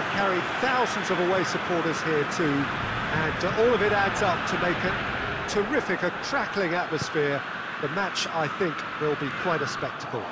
have carried thousands of away supporters here too, and uh, all of it adds up to make a terrific, a crackling atmosphere. The match, I think, will be quite a spectacle.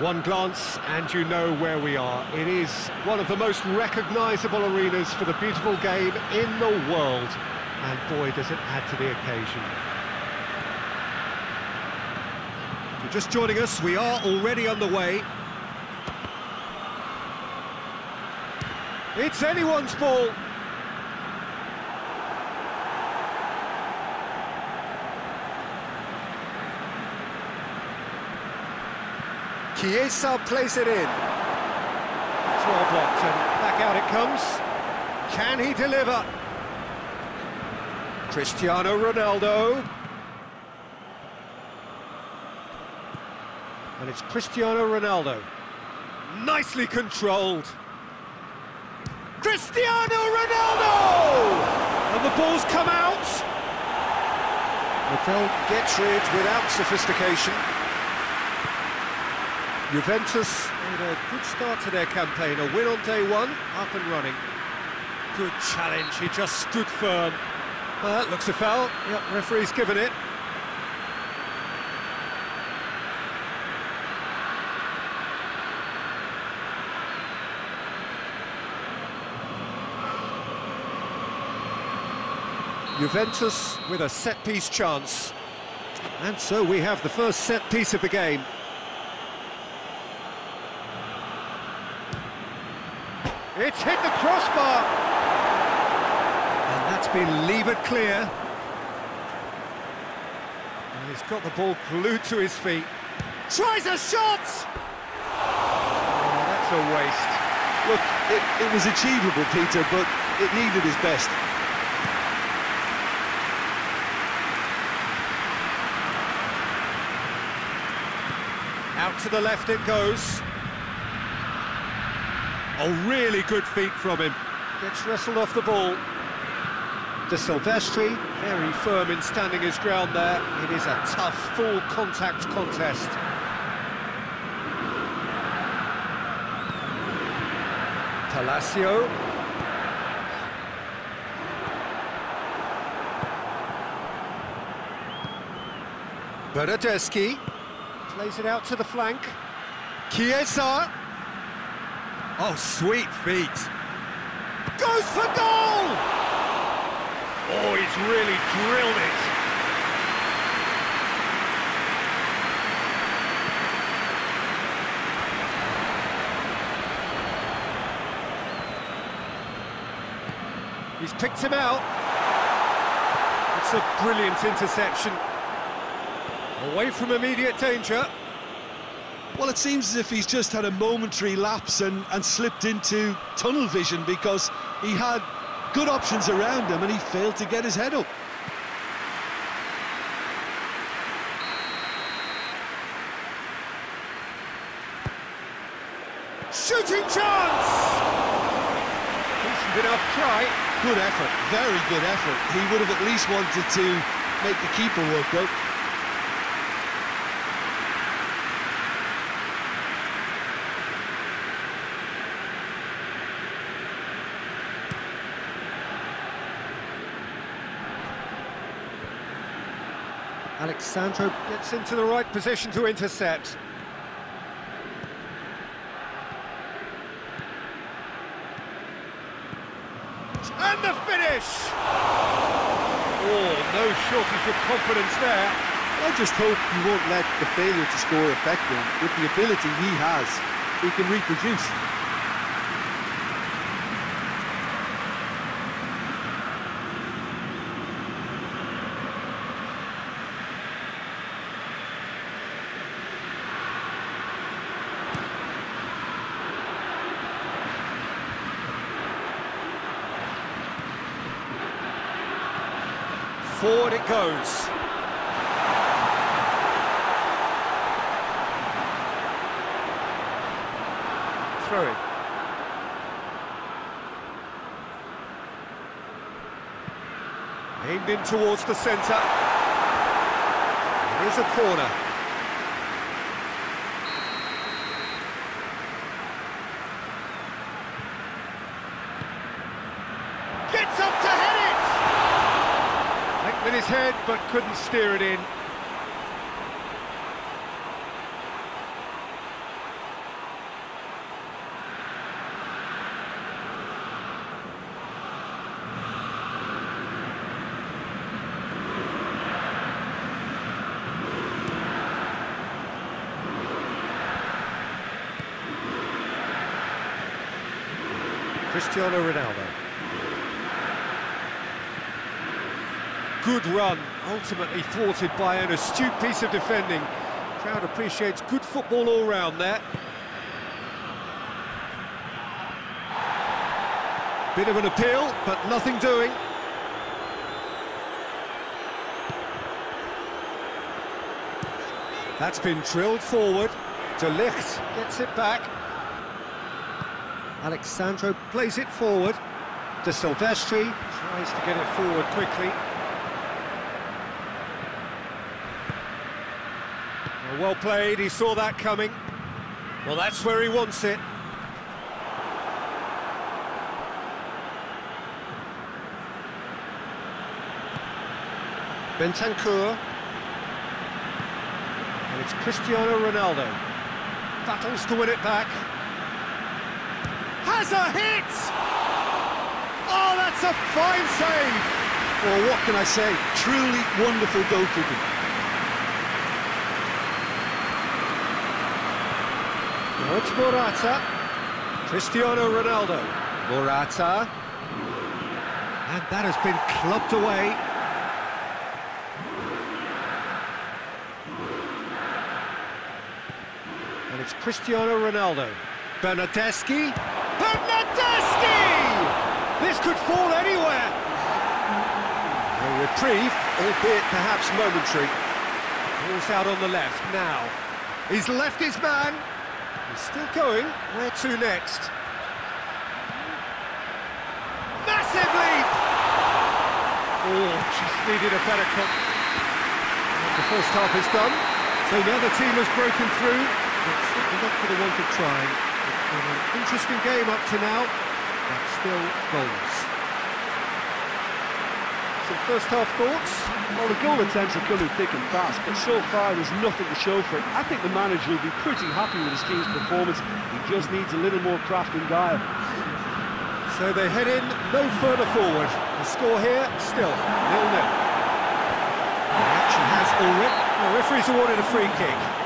One glance and you know where we are. It is one of the most recognisable arenas for the beautiful game in the world. And boy, does it add to the occasion. If you're just joining us, we are already on the way. It's anyone's ball. Chiesa plays it in. It's well blocked and back out it comes. Can he deliver? Cristiano Ronaldo. And it's Cristiano Ronaldo. Nicely controlled. Cristiano Ronaldo! And the ball's come out. Mikel gets rid without sophistication. Juventus made a good start to their campaign, a win on day one, up and running. Good challenge, he just stood firm. Uh, looks a foul, yep, referee's given it. Juventus with a set-piece chance. And so we have the first set piece of the game. It's hit the crossbar. And that's been levered clear. And he's got the ball glued to his feet. Tries a shot! Oh, that's a waste. Look, it, it was achievable, Peter, but it needed his best. To the left it goes. A really good feet from him. Gets wrestled off the ball. De Silvestri, very firm in standing his ground there. It is a tough, full contact contest. Palacio. Bernardeschi plays it out to the flank. Chiesa. Oh, sweet feet. Goes for goal! Oh, he's really drilled it. He's picked him out. It's a brilliant interception. Away from immediate danger. Well, it seems as if he's just had a momentary lapse and, and slipped into tunnel vision because he had good options around him and he failed to get his head up. Shooting chance! Decent enough try. Good effort, very good effort. He would have at least wanted to make the keeper work though. Alex Sandro gets into the right position to intercept. And the finish! Oh, no shortage of confidence there. I just hope he won't let the failure to score affect him. With the ability he has, he can reproduce. Forward it goes. Throw it. Aimed in towards the centre. Here's a corner. Gets up to head it! Went with his head, but couldn't steer it in. Cristiano Ronaldo. Good run, ultimately thwarted by an astute piece of defending. Crowd appreciates good football all round there. Bit of an appeal, but nothing doing. That's been drilled forward. De Ligt gets it back. Alex Sandro plays it forward. De Silvestri tries to get it forward quickly. Well, played, he saw that coming. Well, that's where he wants it. Bentancur. And it's Cristiano Ronaldo. Battles to win it back has a hit! Oh, that's a fine save! Well, what can I say? Truly wonderful goalkeeping. Now it's Morata. Cristiano Ronaldo. Morata. And that has been clubbed away. And it's Cristiano Ronaldo. Bernardeschi. Bernardeschi! This could fall anywhere. A reprieve, albeit perhaps momentary. Ball's out on the left now. He's left his man. He's still going. Where to next? Massive leap! Oh, just needed a better cut. The first half is done. So now the team has broken through. Not for the want of trying. It's been an interesting game up to now, but still goals. First half thoughts? Well, the goal attempts are coming thick and fast, but so far there's nothing to show for it. I think the manager will be pretty happy with his team's performance. He just needs a little more craft and guile. So they head in no further forward. The score here, still nil-nil. The action has already... The referee's awarded a free kick.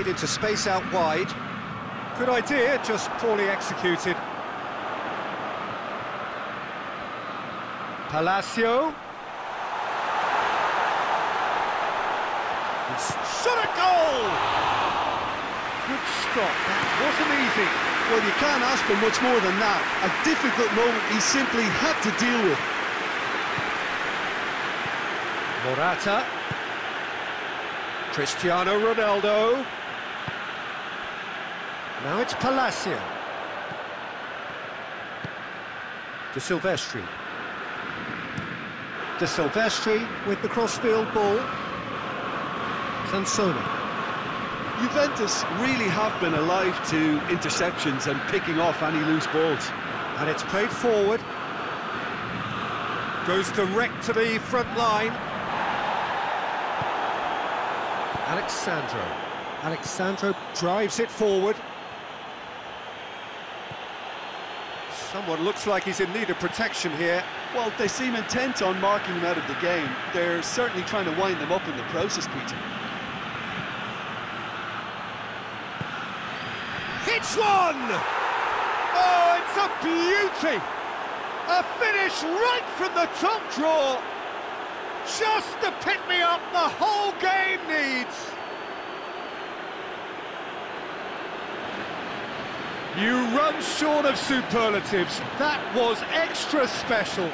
Played into space out wide. Good idea, just poorly executed. Palacio. It's shot a goal! Good stop, that wasn't easy. Well, you can't ask for much more than that. A difficult moment he simply had to deal with. Morata. Cristiano Ronaldo. Now it's Palacio. De Silvestri. De Silvestri with the crossfield ball. Sansone. Juventus really have been alive to interceptions and picking off any loose balls. And it's played forward. Goes direct to the front line. Alex Sandro. Alexandro drives it forward. Someone looks like he's in need of protection here. Well, they seem intent on marking him out of the game. They're certainly trying to wind them up in the process, Peter. It's one! Oh, it's a beauty! A finish right from the top draw! Just to pick-me-up the whole game needs! You run short of superlatives. That was extra special.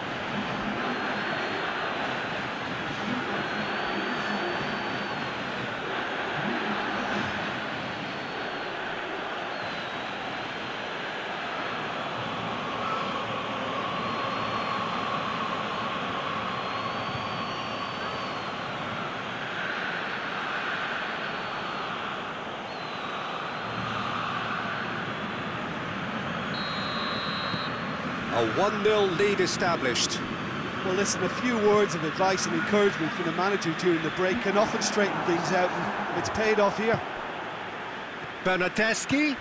A 1-0 lead established. Well, listen, a few words of advice and encouragement from the manager during the break can often straighten things out, and it's paid off here. Bernardeschi.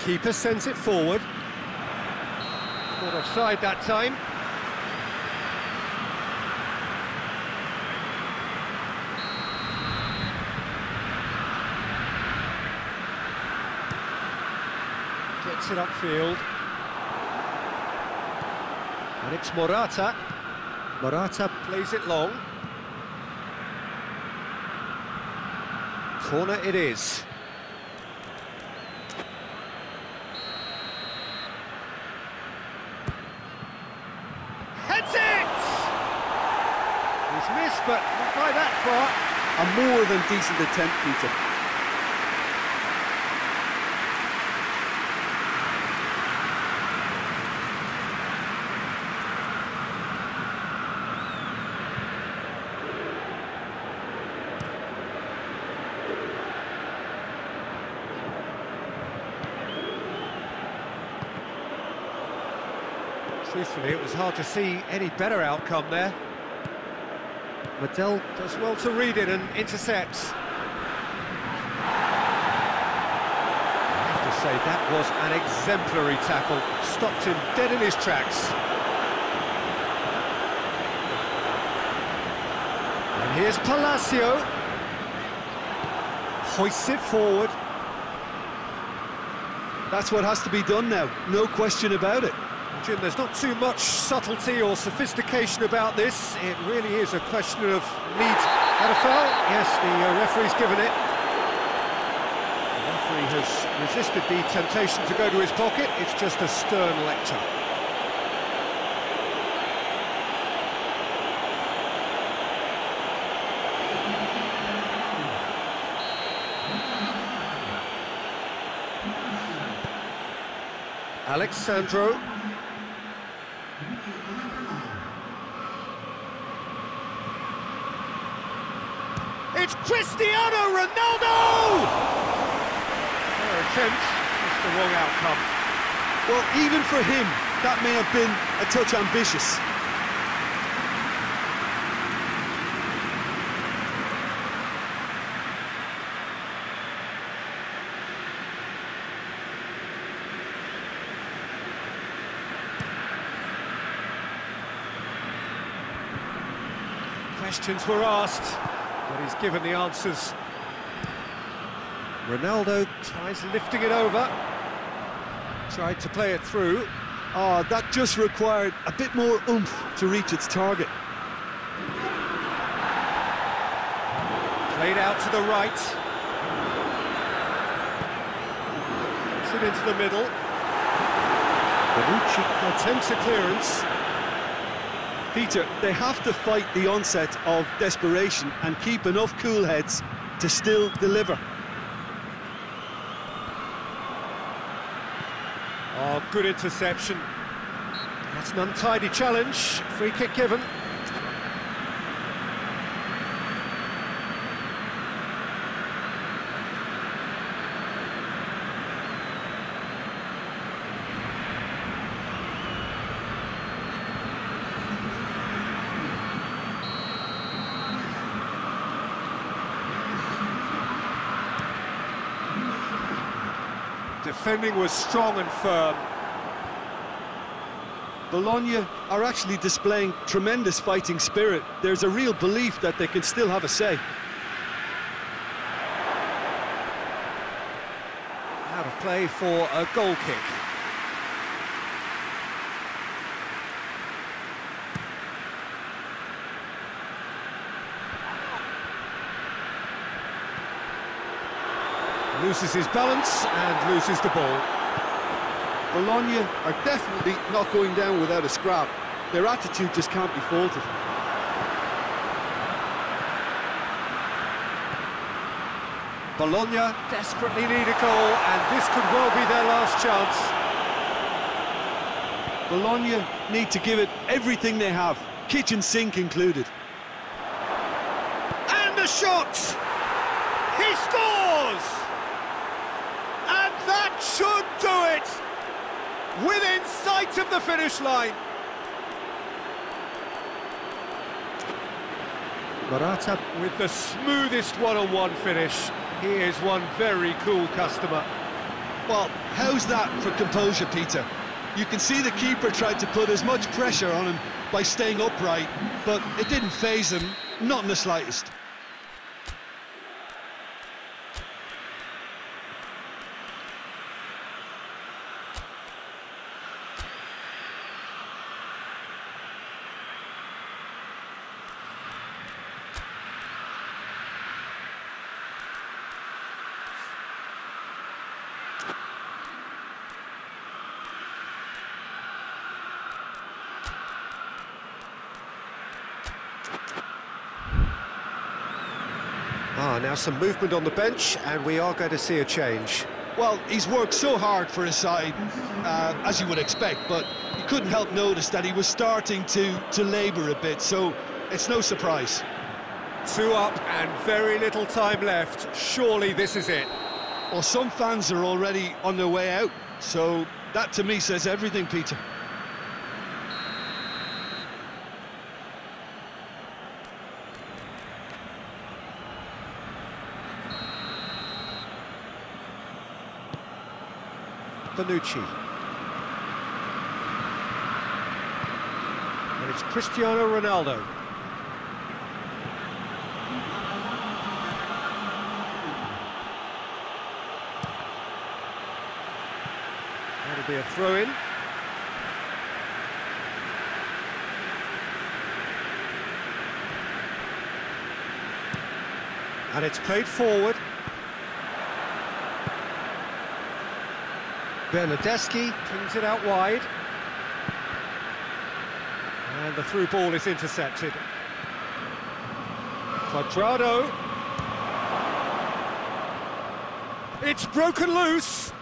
Keeper sends it forward. Not offside that time. Gets it upfield. And it's Morata. Morata plays it long. Corner it is. Heads it! He's missed, but not by that far. A more than decent attempt, Peter. Truthfully, it was hard to see any better outcome there. Medel does well to read it and intercepts. I have to say, that was an exemplary tackle. Stopped him dead in his tracks. And here's Palacio. Hoists it forward. That's what has to be done now, no question about it. Jim, there's not too much subtlety or sophistication about this. It really is a question of need. Had a foul? Yes, the uh, referee's given it. The referee has resisted the temptation to go to his pocket. It's just a stern lecture. Alex Sandro It's Cristiano Ronaldo! Fair attempt, just the wrong outcome. Well, even for him, that may have been a touch ambitious. Questions were asked, but he's given the answers. Ronaldo tries lifting it over. Tried to play it through. Oh, that just required a bit more oomph to reach its target. Played out to the right. Puts it into the middle. Bonucci attempts a clearance. Peter, they have to fight the onset of desperation and keep enough cool heads to still deliver. Oh, good interception. That's an untidy challenge. Free kick given. defending was strong and firm. Bologna are actually displaying tremendous fighting spirit. There's a real belief that they can still have a say. Out of play for a goal kick. Loses his balance and loses the ball. Bologna are definitely not going down without a scrap. Their attitude just can't be faulted. Bologna desperately need a goal, and this could well be their last chance. Bologna need to give it everything they have, kitchen sink included. And the shot! He scores! And that should do it! Sight of the finish line. Morata with the smoothest one-on-one finish. He is one very cool customer. Well, how's that for composure, Peter? You can see the keeper tried to put as much pressure on him by staying upright, but it didn't phase him, not in the slightest. Ah, now some movement on the bench, and we are going to see a change. Well, he's worked so hard for his side, uh, as you would expect, but you couldn't help notice that he was starting to, to labour a bit, so it's no surprise. Two up and very little time left. Surely this is it. Well, some fans are already on their way out, so that to me says everything, Peter. Bonucci. And it's Cristiano Ronaldo. That'll be a throw-in. And it's played forward. Bernardeschi pings it out wide. And the through ball is intercepted. Cuadrado. It's broken loose.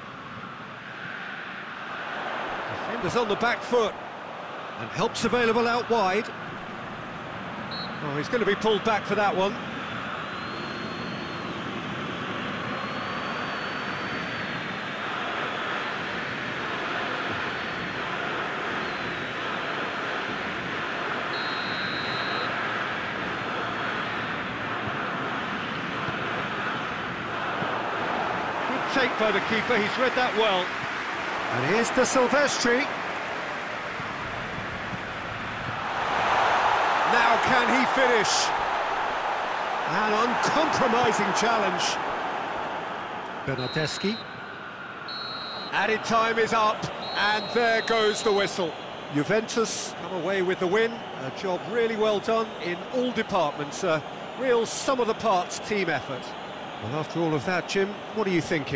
Defenders on the back foot. And help's available out wide. Oh, he's going to be pulled back for that one. Take by the keeper, he's read that well. And here's De Silvestri. Now can he finish? An uncompromising challenge. Bernardeschi. Added time is up, and there goes the whistle. Juventus come away with the win. A job really well done in all departments. A real sum of the parts team effort. Well, after all of that, Jim, what are you thinking?